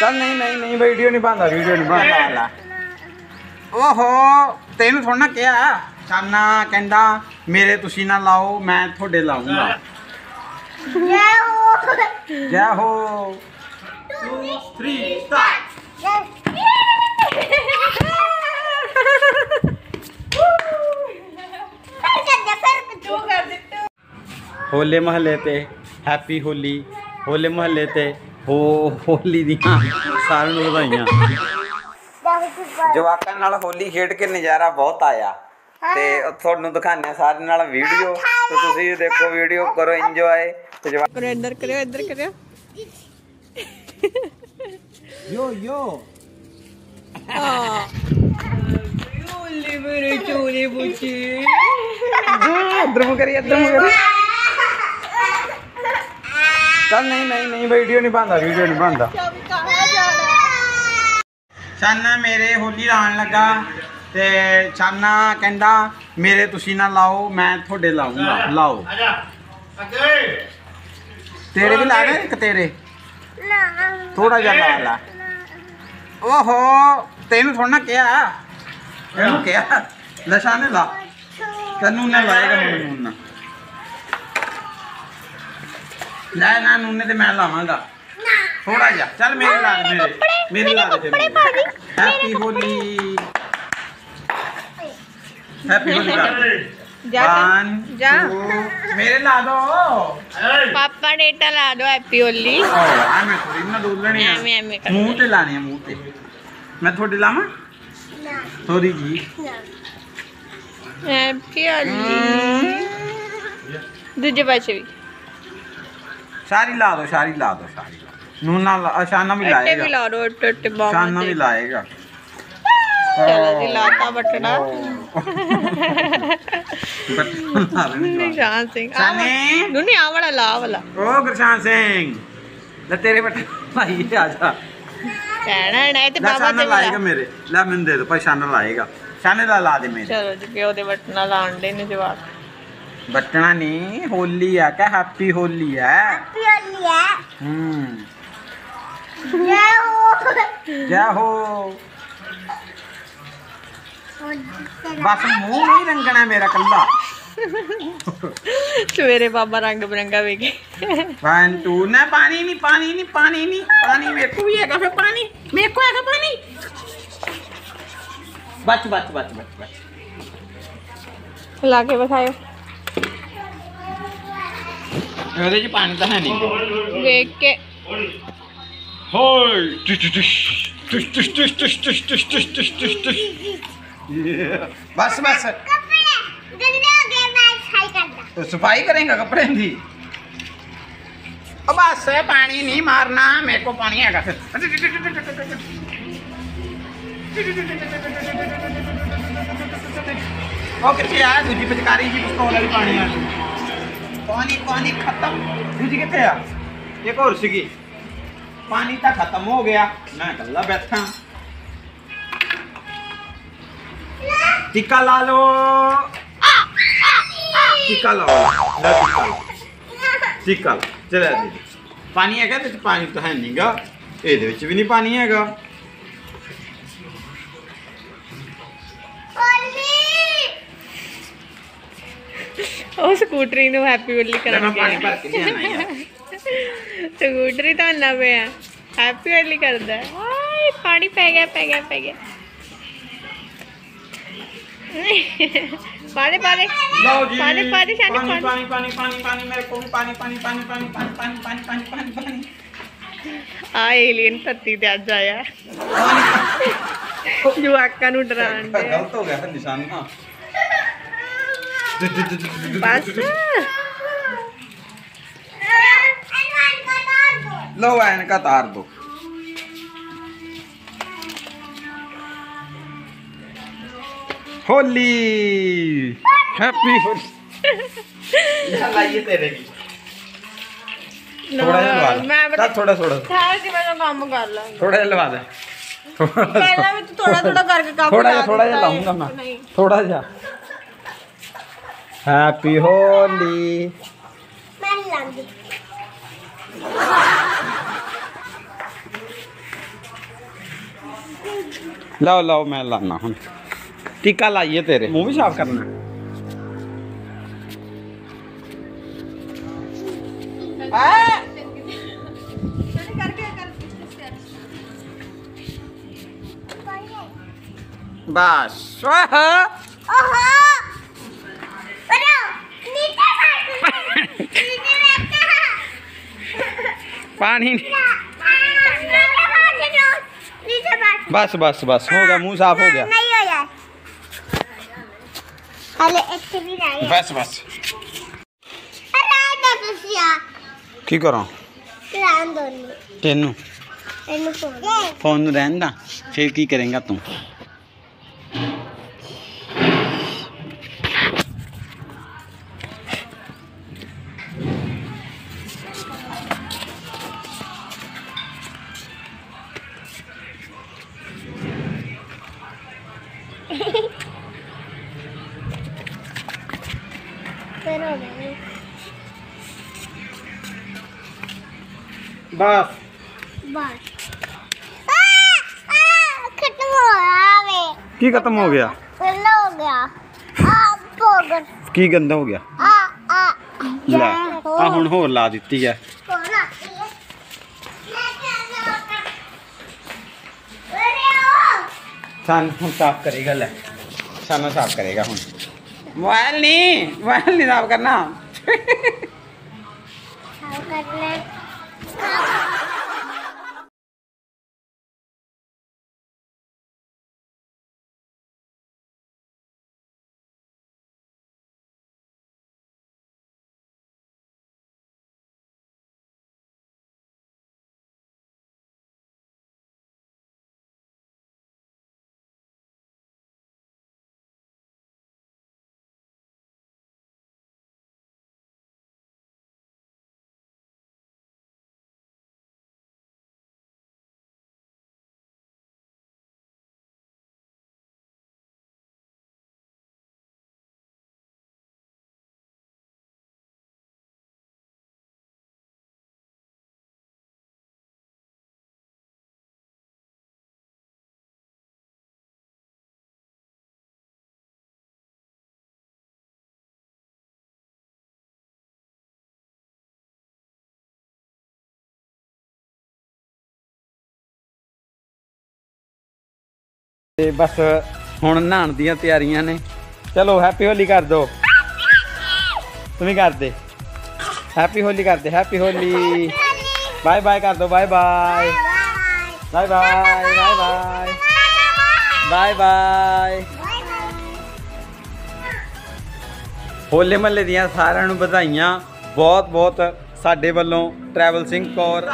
चल, नहीं नहीं नहीं वीडियो नहीं बंद वीडियो नहीं बंद ओहो, तेन थोड़ा ना क्या। चाना कहता मेरे तुम ना लाओ, मैं थोड़े लाऊँगा। जय हो। होले महल्ले पे हैप्पी होली। होले महल्ले पे ਹੋ ਹੋਲੀ ਦੀਆਂ ਸਾਰਿਆਂ ਨੂੰ ਵਧਾਈਆਂ। ਜਵਾਕਾਂ ਨਾਲ ਹੋਲੀ ਖੇਡ ਕੇ ਨਜ਼ਾਰਾ ਬਹੁਤ ਆਇਆ। ਤੇ ਤੁਹਾਨੂੰ ਦਿਖਾਉਂਦੇ ਆ ਸਾਰੇ ਨਾਲ ਵੀਡੀਓ। ਤੇ ਤੁਸੀਂ ਦੇਖੋ ਵੀਡੀਓ ਕਰੋ ਇੰਜੋਏ ਤੇ ਜਵਾਕ ਕਰੋ ਇੱਧਰ ਕਰਿਓ ਇੱਧਰ ਕਰਿਓ। ਯੋ ਯੋ। ਹਾਂ। ਓਲੇ ਮੇਰੇ ਚੋਲੇ ਬੁੱਚੀ ਇੱਧਰ ਨੂੰ ਕਰੀ ਇੱਧਰ ਕਰੀ। ਚੱਲ ਨਹੀਂ ਨਹੀਂ ਨਹੀਂ ਵੀਡੀਓ ਨਹੀਂ ਬਣਦਾ ਵੀਡੀਓ ਨਹੀਂ ਬਣਦਾ। ਛਾਨਾ ਮੇਰੇ ਹੋਲੀ ਲਾਉਣ ਲੱਗਾ ਤੇ ਛਾਨਾ ਕਹਿੰਦਾ, ਮੇਰੇ ਤੁਸੀਂ ਨਾ ਲਾਓ, ਮੈਂ ਤੁਹਾਡੇ ਲਾਉਂਗਾ। ਲਾਓ। ਤੇਰੇ ਵੀ ਲਾ ਦੇ ਇੱਕ ਤੇਰੇ? ਥੋੜਾ ਜਿਹਾ ਲਾ ਲਾ। ਓਹੋ, ਤੈਨੂੰ ਥੋੜਾ ਨਾ ਕਿਹਾ। ਤੈਨੂੰ ਕਿਹਾ। ਨਸ਼ਾ ਨੇ ਲਾ। ਤੈਨੂੰ ਨਾ ਲਾਏਗਾ ਮੈਨੂੰ ਨਾ। ਲੈ ਨਾ ਨੂਨੇ ਤੇ ਮੈਂ ਲਾਵਾਂਗਾ। ਥੋੜਾ ਜਿਹਾ। ਚੱਲ ਮੇਰੇ ਲਾ ਦੇ ਮੇਰੇ। ਮੇਰੇ ਲਾ ਦੇ ਹੈਪੀ ਹੋਲੀ ਹੈਪੀ ਹੋਲੀ ਜਾ ਜਾ। ਮੇਰੇ ਲਾ ਦੋ। ਪਾਪਾ ਡੇਟਾ ਲਾ ਦੋ ਹੈਪੀ ਹੋਲੀ ਆ ਮੈਂ ਥੋੜੀ ਨਾ ਡੋਲਣੀ ਆ। ਮੂੰਹ ਤੇ ਲਾਣੀ ਆ ਮੂੰਹ ਤੇ। ਮੈਂ ਤੁਹਾਡੇ ਲਾਵਾਂ? ਥੋੜੀ ਜੀ। ਹੈਪੀ ਹੋਲੀ ਦੂਜੇ ਪਾਸੇ ਵੀ। ਸਾਰੀ ਲਾ ਦੋ ਸਾਰੀ ਲਾ ਦੋ ਸਾਰੀ ਲਾ- ਸ਼ਾਨਾ ਵੀ ਅੱਟੇ ਵੀ ਲਾਏਗਾ। ਲਾ ਦੋ ਅੱਟੇ ਅੱਟੇ ਬਾਹਾਂ ਸ਼ਾਨਾ ਤੇ ਵੀ ਲਾਏਗਾ। ਚਲੋ ਜੀ ਲਾਤਾ ਬਟਣਾ ਬਟਨ ਲਾ ਲੈਣੇ ਜਵਾਕ। ਨਿਸ਼ਾਨ ਸਿੰਘ ਆ ਸਾਨੇ ਨੂੰ ਨਹੀਂ ਆ ਵਾਲਾ ਲਾ ਆਹ ਵਾਲਾ। ਓ ਗੁਰਸ਼ਾਨ ਸਿੰਘ ਲੈ ਤੇਰੇ ਬਟਨ ਲਾਈ ਆ ਜਾ। ਕਹਿਣਾ ਨਾ ਇਹ ਤੇ ਲੈ ਬਾਬਾ ਸ਼ਾਨਾ ਤੇ ਲਾਏਗਾ ਲਾ। ਮੇਰੇ। ਲੈ ਮੈਨੂੰ ਦੇ ਦੋ ਭਾਈ ਸ਼ਾਨਾ ਲਾਏਗਾ। ਸ਼ਾਨੇ ਦਾ ਲਾ ਦੇ ਮੇਰੇ। ਚਲੋ ਜੀ ਪਿਓ ਦੇ ਬਟਨਾ ਲਾਣ ਦੇ ਨੇ ਜਵਾਬ। बटना ने होली है क्या हैप्पी होली है हम्म. जय हो. बस मुँह नहीं रंगना मेरा कल्ला. सवेरे बाबा रंग बिरंगा वे पान तू ना पानी नहीं पानी नहीं पानी नहीं पानी मेरे को भी हैगा फिर पानी? मेरे को हैगा पानी? बच बच बच बच बच। ला बसायो ਉਹਦੇ ਚ ਪਾਣੀ ਤਾਂ ਹੈ ਨਹੀਂ ਵੇਖ ਕੇ ਹੋਏ ਟਿਸ਼ ਟਿਸ਼ ਟਿਸ਼ ਟਿਸ਼ ਟਿਸ਼ ਟਿਸ਼ ਟਿਸ਼ ਟਿਸ਼ ਟਿਸ਼ ਟਿਸ਼ ਟਿਸ਼ ਟਿਸ਼ ਬਸ ਬਸ तो सफाई करेंगे कपड़े की अब बस पानी नहीं मारना मेरे को पानी हैगा फिर ਉਹ ਕਿੱਥੇ ਆ ਦੂਜੀ ਪਿਚਕਾਰੀ ਜੀ पानी पानी खत्म। दूजी कितने एक और सीगी पानी तो खत्म हो गया। मैं गला बैठा। टीका ला लो। टीका ला टिक्का ला। टिक्का ला। चल दीदी पानी है क्या? पानी तो है नहीं गा। ये भी नहीं पानी हैगा ਉਹ ਸਕੂਟਰੀ ਨੂੰ ਹੈਪੀ ਹੋਲੀ ਲੈ ਕਰਨ ਮੈਂ ਪਾਣੀ ਗਿਆ ਭਰ ਕੇ ਲਿਆਣਾ ਯਾਰ ਸਕੂਟਰੀ ਤਾਂ ਨਾ ਪਿਆ ਹੈਪੀ ਹੋਲੀ ਕਰਦਾ ਹੈ। ਆਏ ਪਾਣੀ ਪੈ ਗਿਆ ਪੈ ਗਿਆ ਪੈ ਗਿਆ ਪਾਣੀ ਪਾਣੀ ਲਓ ਜੀ ਪਾਣੀ ਪਾਣੀ ਸ਼ਾਨੀ ਪਾਣੀ ਪਾਣੀ ਪਾਣੀ ਪਾਣੀ ਪਾਣੀ ਪਾਣੀ ਮੇਰੇ ਕੋਲ ਵੀ ਪਾਣੀ ਪਾਣੀ ਪਾਣੀ ਪਾਣੀ ਪਾਣੀ ਪਾਣੀ ਪਾਣੀ ਪਾਣੀ ਪਾਣੀ ਪਾਣੀ ਆ ਏਲੀਅਨ ਧਰਤੀ ਤੇ ਅੱਜ ਆਇਆ ਜਵਾਕਾਂ ਨੂੰ ਡਰਾਉਣ ਦੇ ਗਲਤ ਹੋ ਗਿਆ ਫਿਰ ਨਿਸ਼ਾਨਾ लो एन का तार दो। होली। हैप्पी होली तेरे की। थोड़ा थोड़ा थोड़ा। थोड़ा थोड़ा थोड़ा थोड़ा थोड़ा थोड़ा थोड़ा थोड़ा थोड़ा थोड़ा थोड़ा थोड़ा थोड़ा थोड़ा थोड़ा मैं। थोड़ा जा। हैप्पी होली लाओ लाओ मैं लाना हूँ। टीका लाइए तेरे। मुँह भी साफ़ करना। बस। पानी बस बस बस हो गया मुँह साफ़ हो गया। बस बस। की करो? तेनू। फ़ोन। रहन फिर की करेगा तू? करो बस बस खत्म हो रहा वे की खत्म हो गया गंदा हो गया आप हो की गंदा हो गया आ आ ला आ हुन हो ला ਦਿੱਤੀ है ਸਾਨੂੰ ਹੁਣ ਸਾਫ਼ ਕਰੇਗਾ ਲੈ ਸਾਨੂੰ ਸਾਫ਼ ਕਰੇਗਾ ਹੁਣ ਮੋਬਾਈਲ ਨਹੀਂ ਮੋਬਾਈਲ ਨਹੀਂ ਸਾਫ਼ ਕਰਨਾ ਸਾਫ ਕਰ ਤੇ ਬਸ ਹੁਣ ਨਹਾਉਣ ਦੀਆਂ ਤਿਆਰੀਆਂ ਨੇ। ਚਲੋ ਹੈਪੀ ਹੋਲੀ ਕਰ ਦੋ। ਤੁਸੀਂ ਵੀ ਕਰ ਦੇ ਹੈਪੀ ਹੋਲੀ ਕਰ ਦੇ ਹੈਪੀ ਹੋਲੀ। ਬਾਏ ਬਾਏ ਕਰ ਦੋ bye bye bye bye bye bye bye bye ਹੋਲੇ ਮਹੱਲੇ ਦੀਆਂ ਸਾਰਿਆਂ ਨੂੰ ਵਧਾਈਆਂ। ਬਹੁਤ ਬਹੁਤ ਸਾਡੇ ਵੱਲੋਂ ਟਰੈਵਲ ਸਿੰਘ ਕੌਰ।